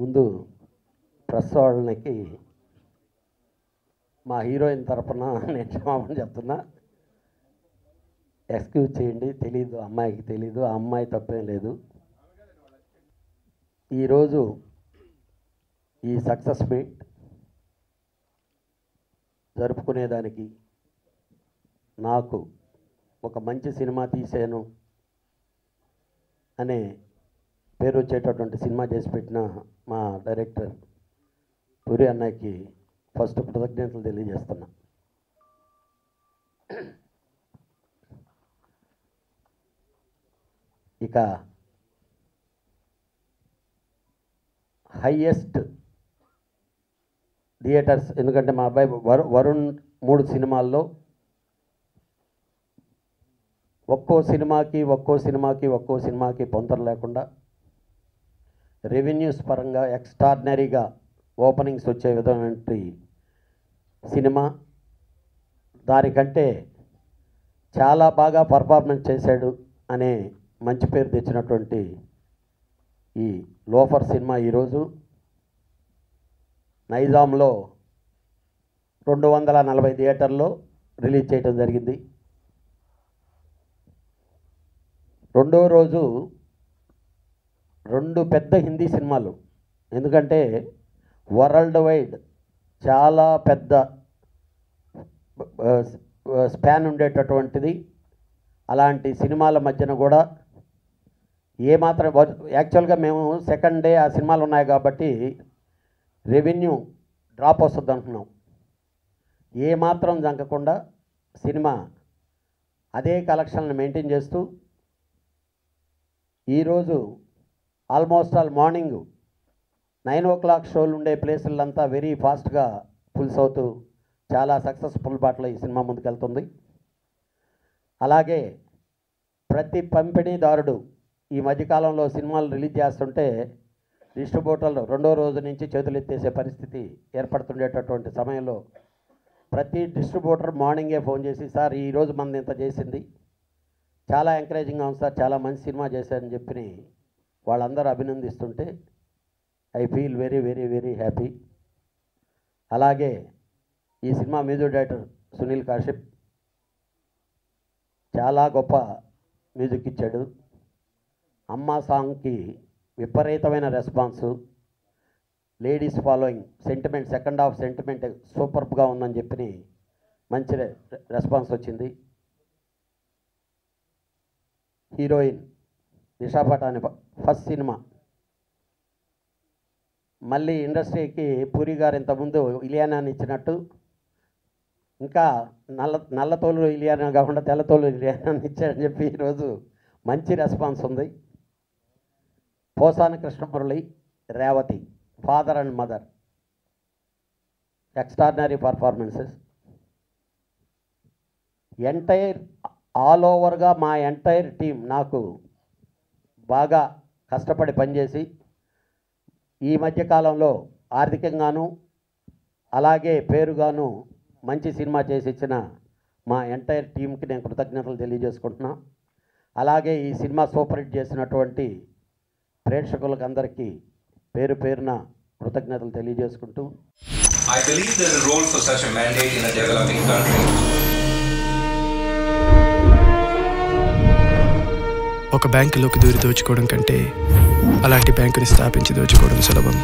ముందు ప్రెస్ వాళ్ళకి మా హీరోయిన్ తరపున నేను క్షమాపణ చెప్తున్నా. ఎక్స్క్యూజ్ చేయండి తెలీదు అమ్మాయికి తెలీదు ఆ అమ్మాయి తప్పేం లేదు. ఈరోజు ఈ సక్సెస్ మీట్ జరుపుకునేదానికి నాకు ఒక మంచి సినిమా తీశాను అనే పేరు వచ్చేటటువంటి సినిమా చేసి పెట్టిన మా డైరెక్టర్ పూరి అన్నయ్యకి ఫస్ట్ కృతజ్ఞతలు తెలియజేస్తున్నా. ఇక హయ్యెస్ట్ థియేటర్స్ ఎందుకంటే మా అబ్బాయి వరు వరుణ్ మూడు సినిమాల్లో ఒక్కో సినిమాకి ఒక్కో సినిమాకి ఒక్కో సినిమాకి పొంతలు లేకుండా రెవెన్యూస్ పరంగా ఎక్స్ట్రాడినరీగా ఓపెనింగ్స్ వచ్చే విధమైనటువంటి సినిమా. దానికంటే చాలా బాగా పర్ఫార్మెన్స్ చేశాడు అనే మంచి పేరు తెచ్చినటువంటి ఈ లోఫర్ సినిమా ఈరోజు. నైజాంలో రెండు వందల నలభై థియేటర్లో రిలీజ్ చేయడం జరిగింది. రెండో రోజు రెండు పెద్ద హిందీ సినిమాలు. ఎందుకంటే వరల్డ్ వైడ్ చాలా పెద్ద స్పాన్ ఉండేటటువంటిది. అలాంటి సినిమాల మధ్యన కూడా ఏమాత్రం యాక్చువల్గా మేము సెకండ్ డే ఆ సినిమాలు ఉన్నాయి కాబట్టి రెవెన్యూ డ్రాప్ వస్తుంది అంటున్నాం ఏమాత్రం జంకకుండా సినిమా అదే కలెక్షన్లు మెయింటైన్ చేస్తూ ఈరోజు almost all morning nine o'clock షోలు ఉండే ప్లేసులంతా వెరీ ఫాస్ట్గా ఫుల్స్ అవుతూ చాలా సక్సెస్ఫుల్ బాటలో ఈ సినిమా ముందుకెళ్తుంది. అలాగే ప్రతి పంపిణీదారుడు ఈ మధ్యకాలంలో సినిమాలు రిలీజ్ చేస్తుంటే డిస్ట్రిబ్యూటర్లు రెండో రోజు నుంచి చేతులు ఎత్తేసే పరిస్థితి ఏర్పడుతుండేటటువంటి సమయంలో ప్రతి డిస్ట్రిబ్యూటర్ మార్నింగే ఫోన్ చేసి సార్ ఈరోజు మంది ఇంత చేసింది. చాలా ఎంకరేజింగ్గా ఉంది సార్. చాలా మంచి సినిమా చేశారని చెప్పి వాళ్ళందరూ అభినందిస్తుంటే I feel very very very happy. అలాగే ఈ cinema music director Sunil Kashyap చాలా గొప్ప మ్యూజిక్ ఇచ్చాడు. అమ్మ సాంగ్కి విపరీతమైన response. Ladies following sentiment second half sentiment సూపర్గా ఉందని చెప్పి మంచి రె- రెస్పాన్స్ వచ్చింది. Heroine Disha Patani first cinema. మళ్ళీ ఇండస్ట్రీకి పూరి గారు ఇంతకుముందు ఇలియానాని ఇచ్చినట్టు. ఇంకా నల్ల నల్లతోలు ఇలియానా కాకుండా తెల్లతోలు ఇలియానాన్ని ఇచ్చాడని చెప్పి ఈరోజు మంచి రెస్పాన్స్ ఉంది. Posani Krishnamurali Revathi father and mother. Extraordinary performances. Entire all ఓవర్గా మా ఎంటైర్ టీం నాకు బాగా కష్టపడి పనిచేసి ఈ మధ్యకాలంలో ఆర్థికంగాను అలాగే పేరుగాను మంచి సినిమా చేసి ఇచ్చిన మా ఎంటైర్ టీంకి నేను కృతజ్ఞతలు తెలియజేసుకుంటున్నా అలాగే ఈ సినిమా సూపర్ హిట్ చేసినటువంటి ప్రేక్షకులకు అందరికీ పేరు పేరున కృతజ్ఞతలు తెలియజేసుకుంటూ I believe there's a role for such a mandate in a developing country. ఒక బ్యాంకులోకి దూరి దోచుకోవడం కంటే అలాంటి బ్యాంకుని స్థాపించి దోచుకోవడం సులభం.